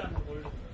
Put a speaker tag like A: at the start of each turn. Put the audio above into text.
A: 않는 걸로